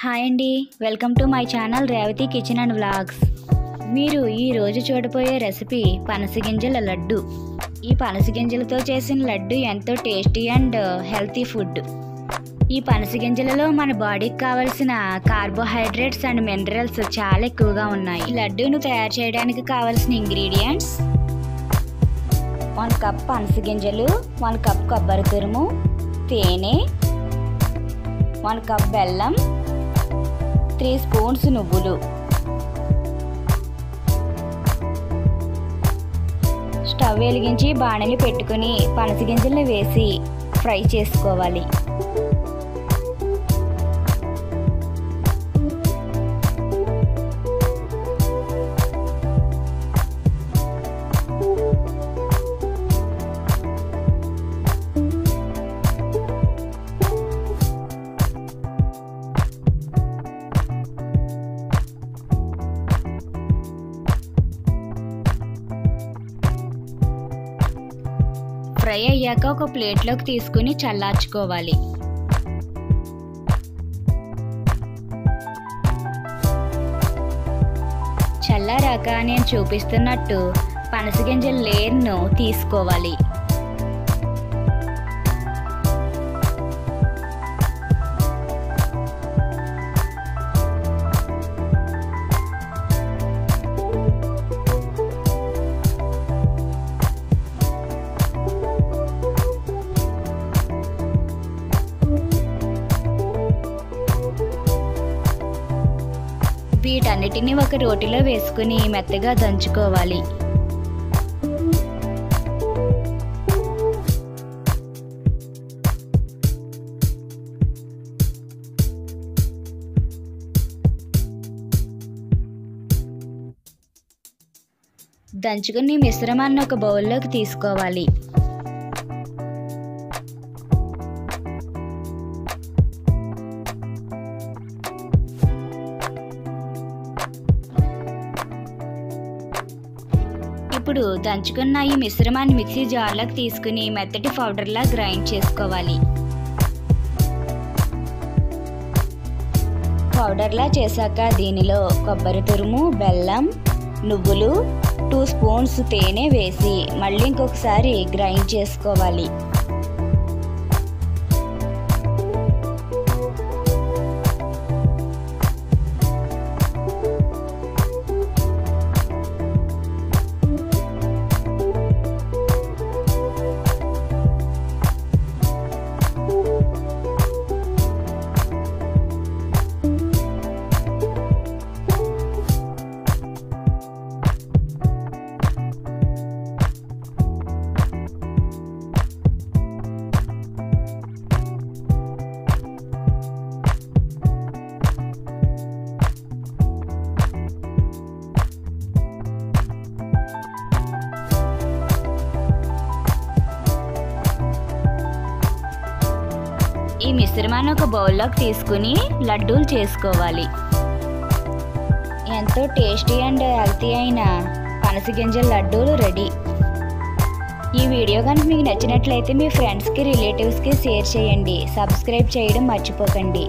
Hi అండి. Welcome to my channel Revathi kitchen and vlogs. మీరు ఈ రోజు చూడబోయే రెసిపీ పనసగింజల లడ్డు. ఈ పనసగింజలతో చేసిన లడ్డు ఎంతో టేస్టీ అండ్ హెల్తీ ఫుడ్. ఈ పనసగింజలలో మన బాడీకి కావలసిన కార్బోహైడ్రేట్స్ అండ్ మినరల్స్ చాలా ఎక్కువగా ఉన్నాయి. లడ్డూను తయారు చేయడానికి కావలసిన ఇంగ్రీడియంట్స్ వన్ కప్ పనసగింజలు వన్ కప్ కొబ్బరి తురుము తేనె వన్ కప్ బెల్లం త్రీ స్పూన్స్ నువ్వులు. స్టవ్ వెలిగించి బాణలి పెట్టుకుని పనసగింజల్ని వేసి ఫ్రై చేసుకోవాలి. ఫ్రై అయ్యాక ఒక ప్లేట్లోకి తీసుకుని చల్లార్చుకోవాలి. చల్లారాక నేను చూపిస్తున్నట్టు పనసగింజల లేయర్ను తీసుకోవాలి. వీటన్నిటిని ఒక రోటిలో వేసుకుని మెత్తగా దంచుకోవాలి. దంచుకుని మిశ్రమాన్ని ఒక బౌల్లోకి తీసుకోవాలి. ఇప్పుడు దంచుకున్న ఈ మిశ్రమాన్ని మిక్సీ జార్లోకి తీసుకుని మెత్తటి పౌడర్లా గ్రైండ్ చేసుకోవాలి. పౌడర్లా చేశాక దీనిలో కొబ్బరి తురుము బెల్లం నువ్వులు టూ స్పూన్స్ తేనె వేసి మళ్ళీ ఇంకొకసారి గ్రైండ్ చేసుకోవాలి. ఈ మిశ్రమాన్ని ఒక బౌల్లోకి తీసుకుని లడ్డూలు చేసుకోవాలి. ఎంతో టేస్టీ అండ్ హెల్తీ అయిన పనసగింజల లడ్డూలు రెడీ. ఈ వీడియో కనుక మీకు నచ్చినట్లయితే మీ ఫ్రెండ్స్కి రిలేటివ్స్కి షేర్ చేయండి. సబ్స్క్రైబ్ చేయడం మర్చిపోకండి.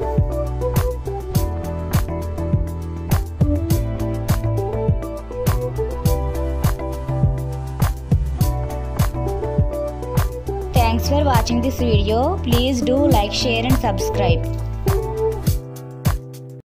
Thanks for watching this video. Please do like, share and subscribe.